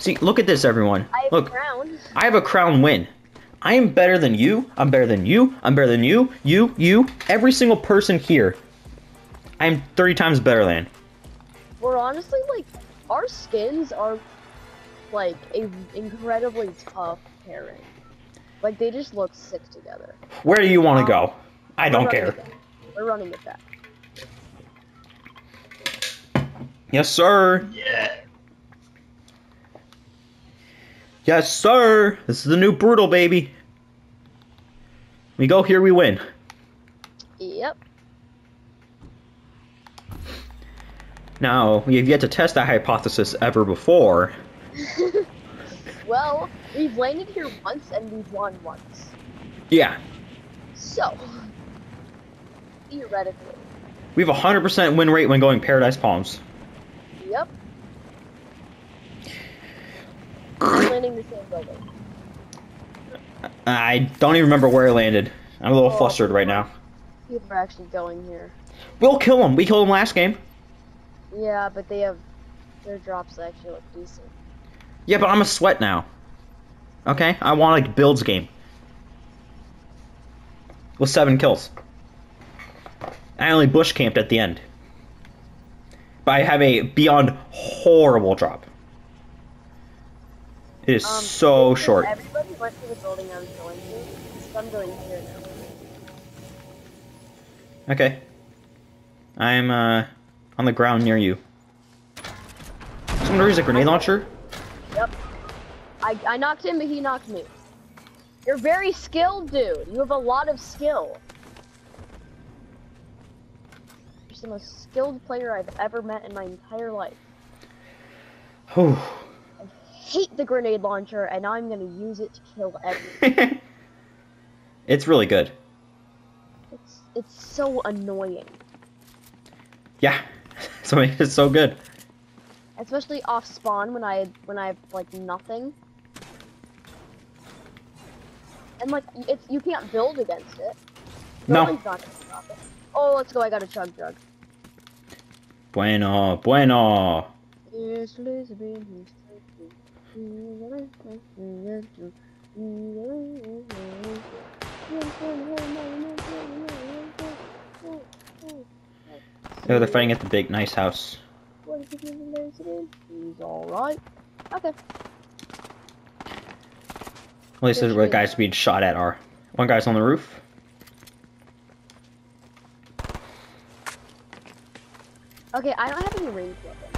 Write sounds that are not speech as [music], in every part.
See, look at this, everyone. I have Look, a crown. I have a crown win. I am better than you. I'm better than you. I'm better than you. You, you, every single person here. I am 30 times better than. We're honestly like our skins are like a incredibly tough pairing. Like they just look sick together. Where do you want to go? Um, I don't care. We're running with that. Yes, sir. Yeah. Yes, sir. This is the new brutal baby. We go here, we win. Yep. Now, we have yet to test that hypothesis ever before. [laughs] Well, we've landed here once and we've won once. Yeah, So theoretically, we have a 100% win rate when going Paradise Palms. yep. We're landing the same building. I don't even remember where I landed. I'm a little Oh. flustered right now. People are actually going here. We'll kill them. We killed them last game. Yeah, but they have their drops actually look decent. Yeah, but I'm a sweat now. Okay? I want like builds game. With seven kills. I only bush camped at the end. But I have a beyond horrible drop. It is Um, so short. Everybody went to the building I was going to, so I'm going here now. Okay. I'm uh on the ground near you. Someone raise a grenade launcher? Yep. I, I knocked him, but he knocked me. You're very skilled, dude. You have a lot of skill. You're the most skilled player I've ever met in my entire life. Whew. Hate the grenade launcher, and I'm gonna use it to kill everyone. [laughs] it's really good. it's it's so annoying, Yeah. [laughs] So [laughs] it's so good. especially off spawn when I when I have like nothing. And like it's you can't build against it. No. It. Oh, let's go! I got a chug jug. Bueno, bueno. Yes, Oh, they're fighting at the big nice house. He's alright. Okay. At least this is where the guys being shot at are. One guy's on the roof. Okay, I don't have any ranged weapons.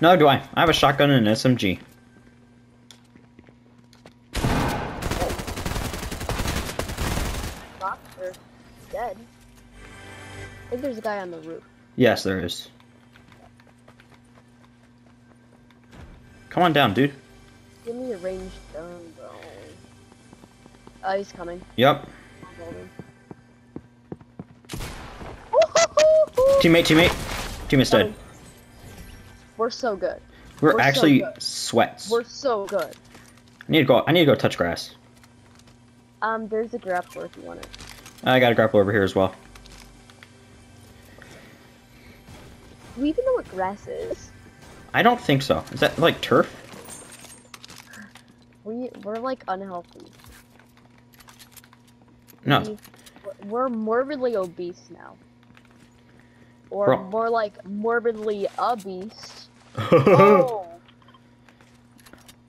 No, do I? I have a shotgun and an SMG. Doctor, dead. I think there's a guy on the roof. Yes, there is. Come on down, dude. Give me a ranged gun, bro. Oh, he's coming. Yep. Teammate, teammate. Teammate's dead. We're so good. We're, We're so actually good. sweats. We're so good. I need to go. I need to go touch grass. Um, there's a grappler if you want it. I got a grapple over here as well. We even know what grass is? I don't think so. Is that like turf? We we're like unhealthy. No. We, we're morbidly obese now. Or Bro. more like morbidly a beast. oh.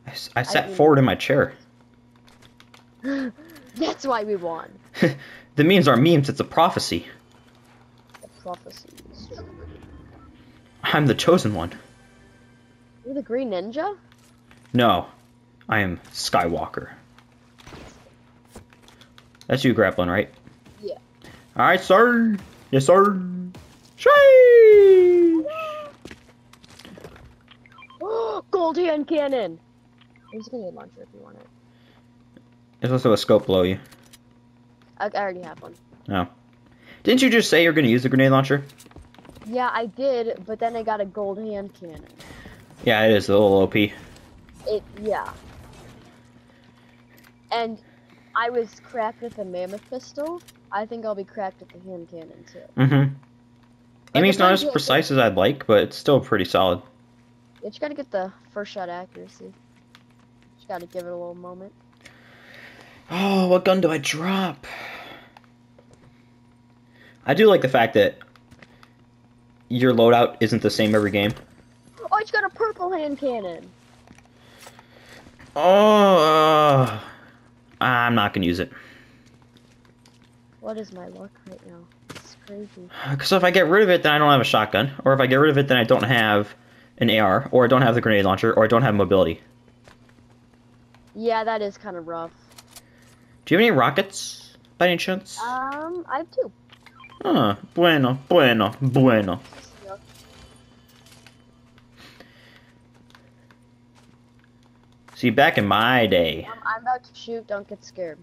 I, [laughs] I sat mean- forward in my chair. [laughs] That's why we won. [laughs] the memes are memes. It's a prophecy. The prophecy is true. I'm the chosen one. You're the green ninja? No, I am Skywalker. That's you grappling, right? Yeah. All right, sir. Yes, sir. Sheesh. [gasps] Gold hand cannon! I'm There's a grenade launcher if you want it. There's also a scope below you. I, I already have one. Oh. Didn't you just say you're going to use the grenade launcher? Yeah, I did, but then I got a gold hand cannon. Yeah, it is a little OP. It, yeah. And I was cracked with a mammoth pistol. I think I'll be cracked with the hand cannon too. Mm-hmm. Aiming's not as precise as I'd like, but it's still pretty solid. You just gotta get the first shot accuracy. Just gotta give it a little moment. Oh, what gun do I drop? I do like the fact that your loadout isn't the same every game. Oh, I just got a purple hand cannon. Oh, uh, I'm not gonna use it. What is my luck right now? It's crazy. Because if I get rid of it, then I don't have a shotgun. Or if I get rid of it, then I don't have an AR. Or I don't have the grenade launcher. Or I don't have mobility. Yeah, that is kind of rough. Do you have any rockets, by any chance? Um, I have two. Ah, bueno, bueno, bueno. See, back in my day, Um, I'm about to shoot. Don't get scared.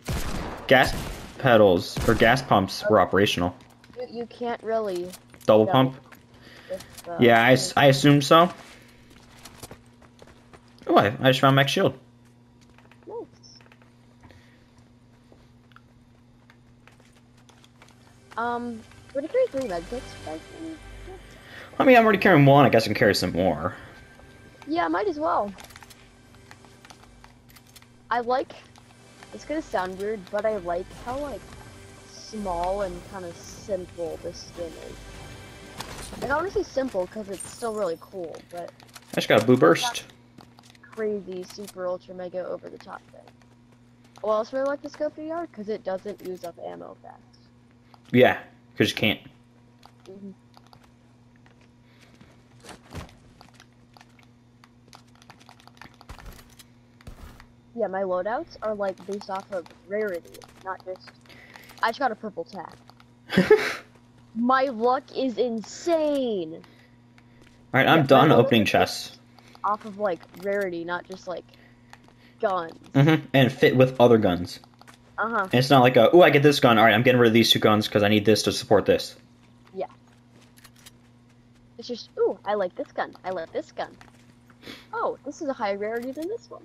gas pedals or gas pumps were operational. You, you can't really. Double pump? If, uh, Yeah, I, I assume so. Oh, I, I just found max shield. Nice. Um, would it carry three medkits? I mean, I'm already carrying one. I guess I can carry some more. Yeah, I might as well. I like. It's gonna sound weird, but I like how like small and kind of simple this skin is. Like I want to say simple because it's still really cool, but I just got a blue burst. crazy, super, ultra, mega, over the top thing. Well, I also really like the scope AR because it doesn't use up ammo fast. Yeah, because you can't. Yeah, my loadouts are like based off of rarity, not just. I just got a purple tack. [laughs] My luck is insane. Alright, I'm Yeah, done opening chests. Off of like rarity, not just like guns. Mm-hmm. And fit with other guns. Uh huh. And it's not like, a, oh, I get this gun. Alright, I'm getting rid of these two guns because I need this to support this. Yeah. It's just, ooh, I like this gun. I like this gun. Oh, this is a higher rarity than this one.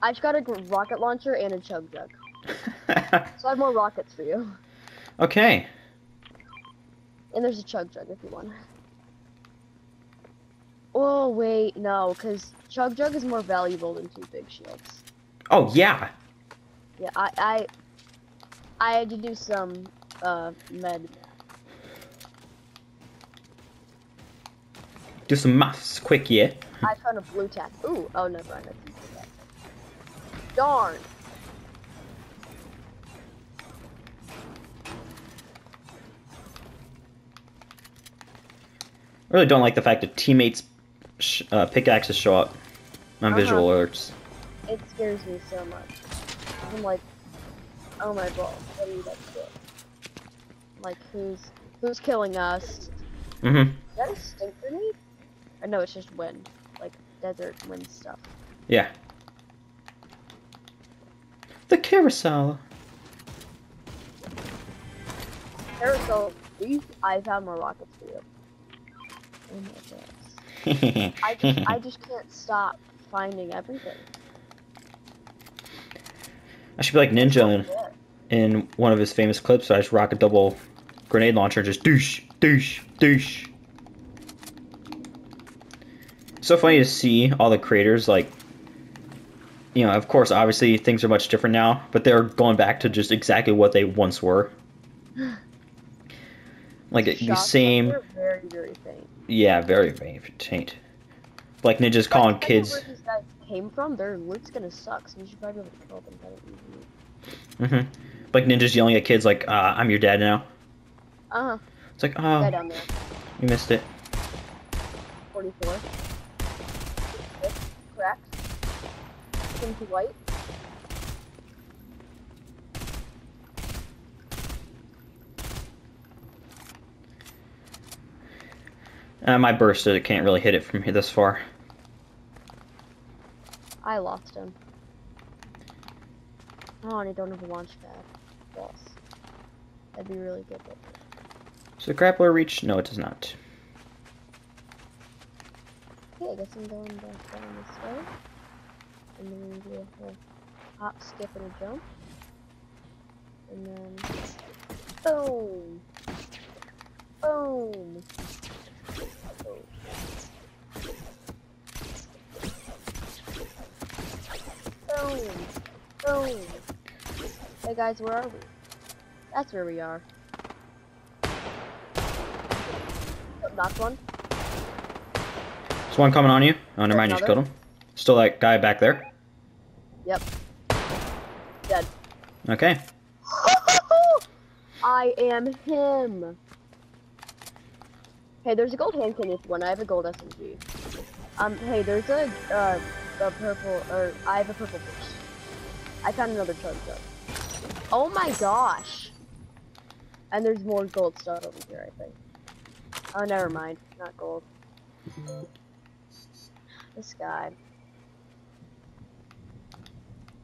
I just got a rocket launcher and a chug jug. [laughs] So I have more rockets for you. okay. And there's a chug jug if you want. Oh, wait, no, because chug jug is more valuable than two big shields. Oh, yeah. Yeah, I, I, I had to do some, uh, med. Do some maths quick, yeah. [laughs] I found a blue tack. Ooh, oh, never mind. that's a blue tack. Darn. I really don't like the fact that teammates' sh- uh, pickaxes show up on Uh-huh. visual alerts. It scares me so much. I'm like, oh my balls, what are you guys doing? Like, who's who's killing us? Mm-hmm. Is that a stink grenade? Or no, it's just wind, like desert wind stuff. Yeah. The carousel. Carousel, please. I found more rockets for you. Oh my. [laughs] I just, I just can't stop finding everything. I should be like Ninja in, in one of his famous clips. So I just rock a double grenade launcher, just douche, douche, douche. So funny to see all the creators like, you know, of course, obviously things are much different now, but they're going back to just exactly what they once were. [gasps] Like the same, very, very faint. yeah, very, very taint. Like Ninja's calling kids. Where these guys came from, their loot's gonna suck. So you should probably be able to kill them better easily. hmm Like Ninja's yelling at kids like, uh, "I'm your dad now." Uh huh. It's like, oh, there. you missed it. 44. Yep, correct. Into white. Uh, my burst it can't really hit it from here this far. I lost him. Oh, and I don't have a launch pad. Yes. That'd be really good. Does the grappler reach? No, it does not. Okay, I guess I'm going back down this way. And then we do a whole hop, skip, and a jump. And then... Boom! Boom. Hey guys, where are we? That's where we are. Knocked one. There's one coming on you. Oh, never mind, you just killed him. Still that guy back there. Yep. Dead. Okay. [laughs] I am him. Hey, there's a gold hand cannon if you. I have a gold SMG. Um, hey, there's a uh, a purple or I have a purple fish. I found another jug. Oh my gosh! And there's more gold stuff over here, I think. Oh, never mind. Not gold. This guy.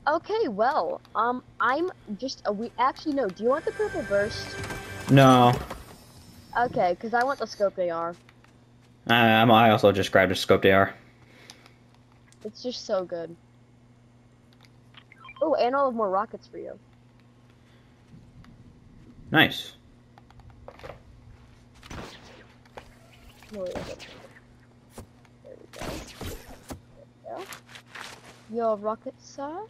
Okay, well, um, I'm just a we actually no. Do you want the purple burst? No. Okay, because I want the scope AR. I, I'm, I also just grabbed a scoped AR. It's just so good. Oh, and I'll have more rockets for you. Nice. No, wait, wait. There we go. There we go. Your rocket, sir?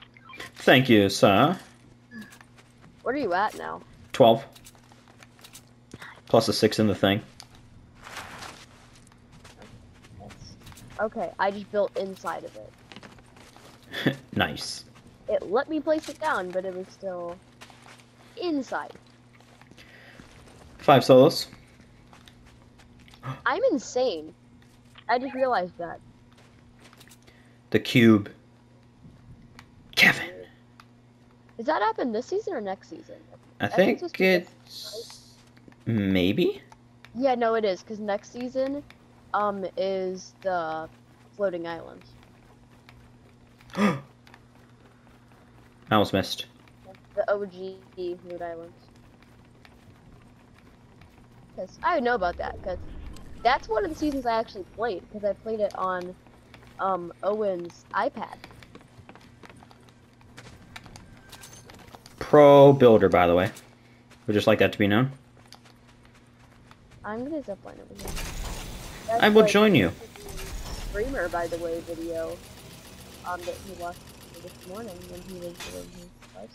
Thank you, sir. What are you at now? 12. Plus a 6 in the thing. Okay, I just built inside of it. [laughs] nice. It let me place it down, but it was still inside. Five solos. I'm insane. I just realized that. The cube. Kevin. Does that happen this season or next season? I think think it's it's maybe. Yeah, no, it is because next season, um, is the floating island. [gasps] [gasps] I almost missed. The OG Mood Island. Because I know about that because that's one of the seasons I actually played because I played it on um, Owen's iPad. Pro builder, by the way. Would just like that to be known. I'm gonna zipline over here. I will like join you. Streamer, by the way, video um, that he watched this morning when he was doing his live.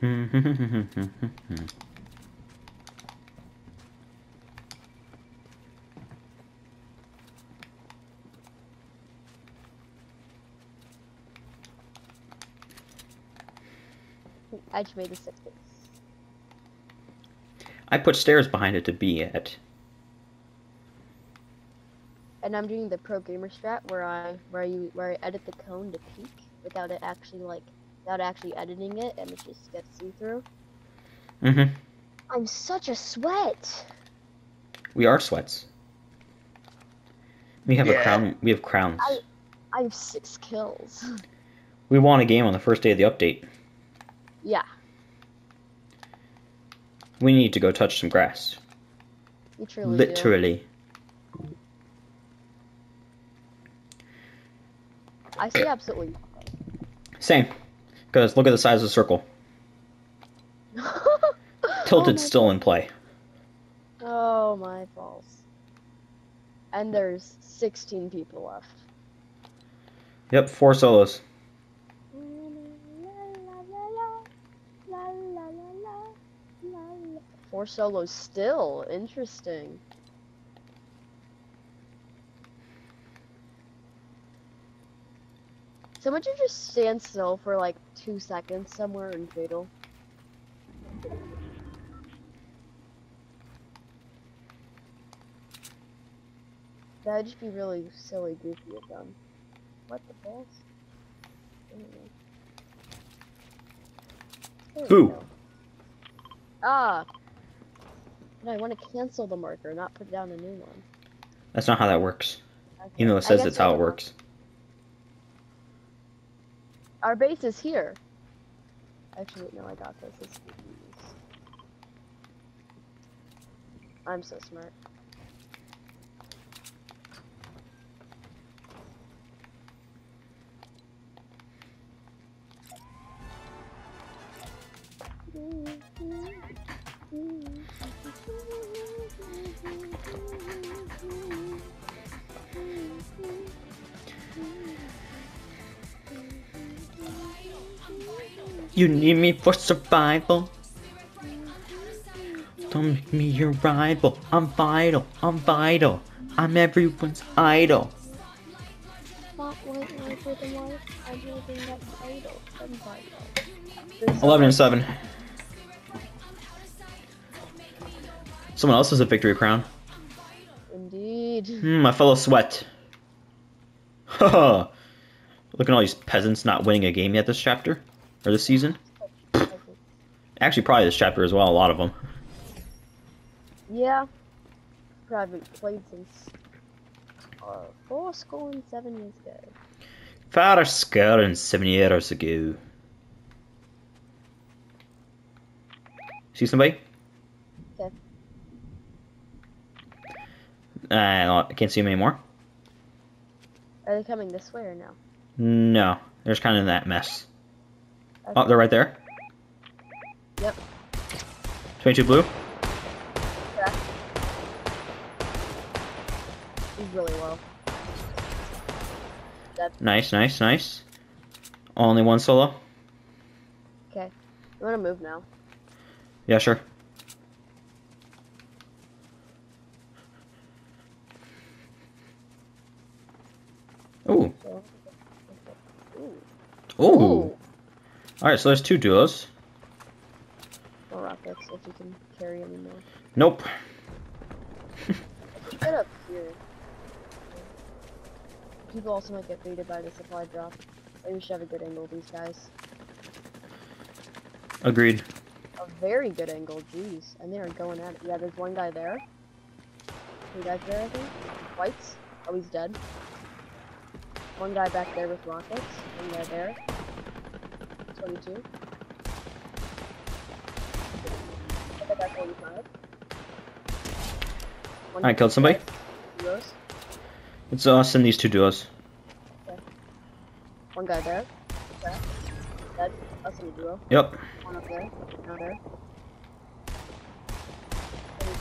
[laughs] I just made the six. I put stairs behind it to be at. And I'm doing the pro gamer strat where I where you where I edit the cone to peak without it actually like without actually editing it and it just gets see through. Mm-hmm. I'm such a sweat. We are sweats. We have a crown. We have crowns. I- I have six kills. [laughs] We won a game on the first day of the update. yeah, We need to go touch some grass. you truly do. I see absolutely Same. Because look at the size of the circle. [laughs] Tilted oh still in play. Oh my balls. And there's 16 people left. Yep, four solos. Four solos still. Interesting. Someone should just stand still for like two seconds somewhere in Fatal. That'd just be really silly, goofy of them. What the balls? Who? Ah! No, I want to cancel the marker, not put down a new one. That's not how that works. Okay. Even though it says it's how it know. Our base is here. Actually, no, I got this. This is easy. I'm so smart. You need me for survival. Don't make me your rival. I'm vital. I'm vital. I'm everyone's idol. Spotlight life with a life. I'm living that title. I'm vital. 11 and 7. Someone else has a victory crown. Indeed. Hmm, my fellow sweat. Haha. [laughs] Look at all these peasants not winning a game yet this chapter. Or this season. Actually, probably this chapter as well, a lot of them. Yeah. Haven't played since uh, four score and seven years ago. Father Scar and seven years ago. See somebody? Okay. Uh, I can't see him anymore. Are they coming this way or no? No, they're just kind of in that mess. Oh, they're right there. Yep. 22 blue. Yeah. He's really low. Dead. Nice, nice, nice. Only one solo. Okay. You wanna move now? Yeah, sure. Ooh, Ooh. ooh. All right, so there's two duos. No rockets if you can carry any more. Nope. Get up here. People also might get baited by the supply drop. Maybe we should have a good angle, these guys. Agreed. A very good angle, jeez. And they are going at it. Yeah, there's one guy there. Two guys there, I think. Whites. Oh, he's dead. One guy back there with rockets. One guy there. 22. Look at that 45. One I killed somebody. Duos. Let's uh, send these two duos. One guy there. Okay. That's a duo. Yep. One up there. Now there. 22.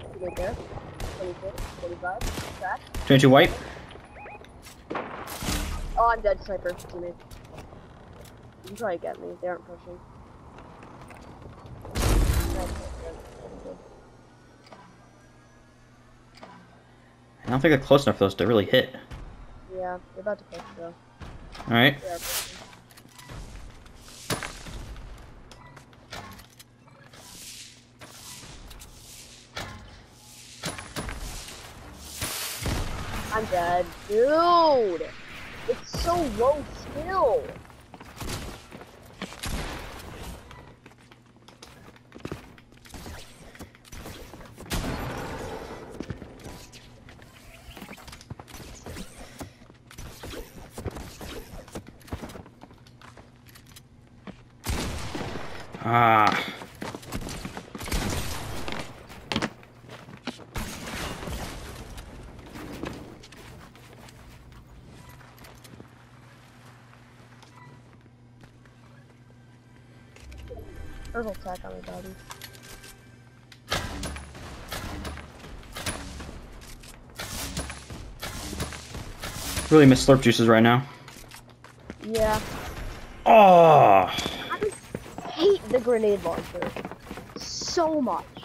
Two right there. 22. 45. Crack. 22 white. Oh, I'm dead, sniper. Teammate. You can probably get me. if They aren't pushing. Nice, good, good. I don't think they're close enough for those to really hit. Yeah, they're about to push though. All right. They are pushing. I'm dead. Dude! It's so low skill! Ah. Herbal attack on my body. Really miss slurp juices right now. Yeah. Oh. The grenade launcher so much.